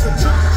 to jump.